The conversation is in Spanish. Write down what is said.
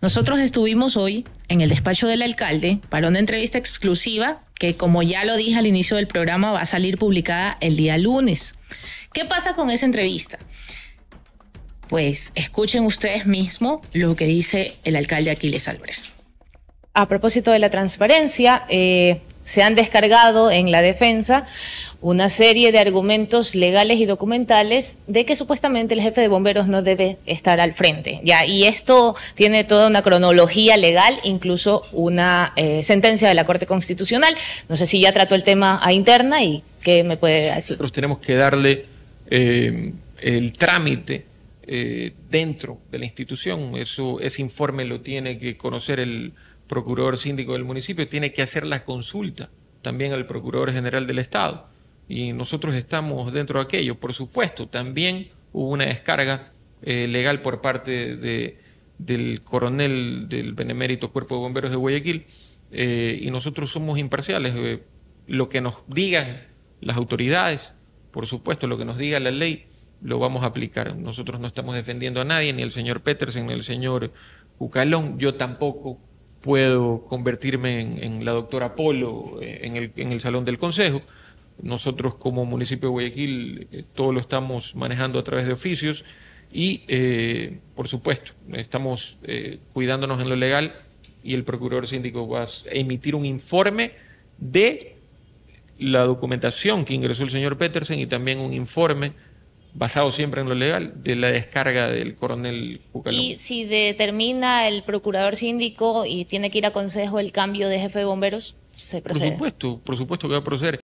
Nosotros estuvimos hoy en el despacho del alcalde para una entrevista exclusiva que, como ya lo dije al inicio del programa, va a salir publicada el día lunes. ¿Qué pasa con esa entrevista? Pues escuchen ustedes mismos lo que dice el alcalde Aquiles Álvarez. A propósito de la transparencia, eh, se han descargado en la defensa una serie de argumentos legales y documentales de que supuestamente el jefe de bomberos no debe estar al frente. Ya, y esto tiene toda una cronología legal, incluso una eh, sentencia de la Corte Constitucional. No sé si ya trató el tema a interna y qué me puede decir. Nosotros tenemos que darle eh, el trámite eh, dentro de la institución. Eso, ese informe lo tiene que conocer el procurador síndico del municipio, tiene que hacer la consulta también al procurador general del Estado. Y nosotros estamos dentro de aquello. Por supuesto, también hubo una descarga eh, legal por parte de, del coronel del Benemérito Cuerpo de Bomberos de Guayaquil eh, y nosotros somos imparciales. Eh, lo que nos digan las autoridades, por supuesto, lo que nos diga la ley, lo vamos a aplicar. Nosotros no estamos defendiendo a nadie, ni el señor Petersen, ni el señor Ucalón. Yo tampoco puedo convertirme en, la doctora Polo eh, en el, en el, Salón del Consejo. Nosotros como municipio de Guayaquil eh, todo lo estamos manejando a través de oficios y, eh, por supuesto, estamos cuidándonos en lo legal y el procurador síndico va a emitir un informe de la documentación que ingresó el señor Petersen y también un informe basado siempre en lo legal, de la descarga del coronel Bucalón. ¿Y si determina el procurador síndico y tiene que ir a consejo el cambio de jefe de bomberos, se procede? Por supuesto, por supuesto que va a proceder.